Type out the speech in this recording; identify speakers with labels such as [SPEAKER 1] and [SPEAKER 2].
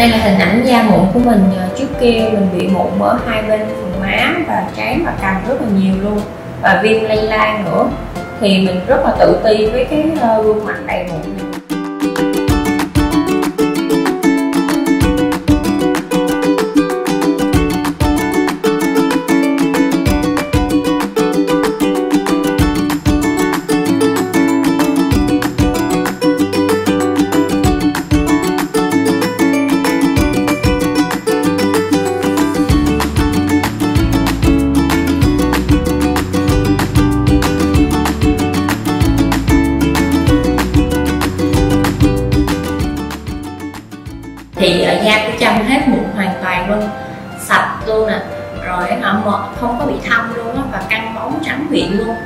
[SPEAKER 1] đây là hình ảnh da mụn của mình à, trước kia mình bị mụn ở hai bên vùng má và trán và cằm rất là nhiều luôn. Và viêm lây lan nữa. Thì mình rất là tự ti với cái ờ, gương mặt đầy mụn. này thì ở da của chăm hết mụn hoàn toàn luôn. Sạch luôn nè. Rồi ờ, họ không có bị thâm luôn á và căng bóng trắng mịn luôn.